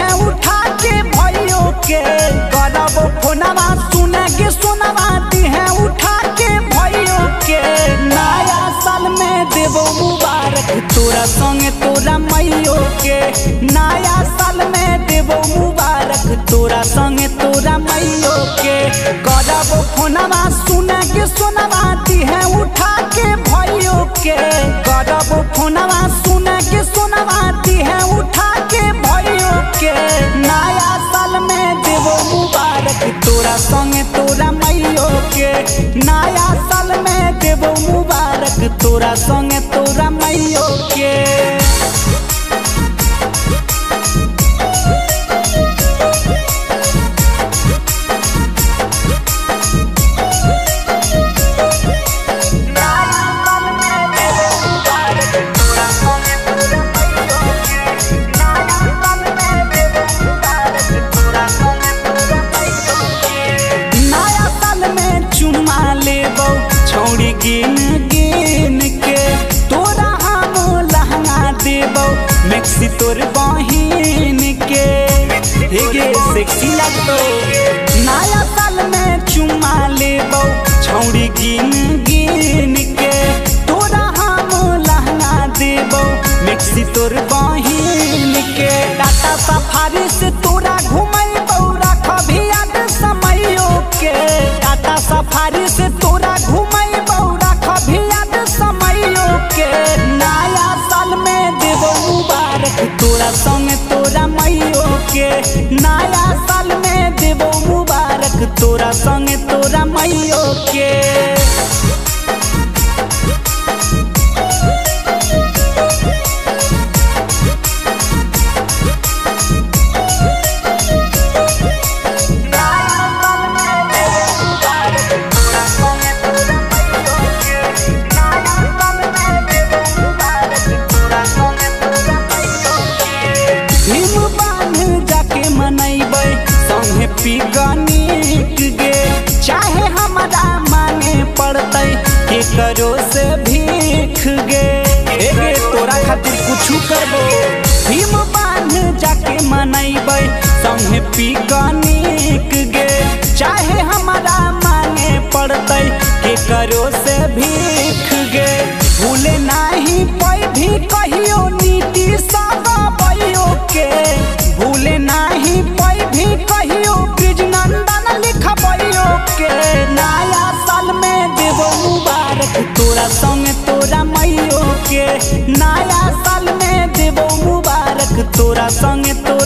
है उठा के भैयो के। करब फोनवा सुने के सुनवा दी है उठा के भैयो के। नया साल में देवो मुबारक तोरा संग तोरा मैयो के। नया साल में देवो मुबारक तोरा संगे तोरा मैयो के। करब फोनवा सुने के सुनवा दी है तोरा संगे तोरा मैयो के नया साल में देवो मुबारक। तोरा संगे तोरा मैयो के गिन गिन के तोरा हम लहंगा देबो। मैक्सी तोर बहिन के। हेगे सेक्सी नया साल में चुमा लेबो। छौड़ी गिन गिन के तोरा हम लहंगा देबो। मैक्सी तोर तोरा संग तोरा मैयो के। नया साल में देबो मुबारक। तोरा संग तोरा मैयो के। पिकनिक गे। चाहे हमारा माने पड़ते करो से भीख गे। एगे तोरा खातिर कुछ करबो। हिम बाँध जाके मनैबै संगे पिकनिक तोरा संग तो